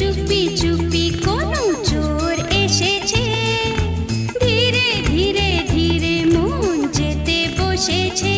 চুপি চুপি কোন চোর এসেছে। ধীরে ধীরে ধীরে মন যেতে বসেছে।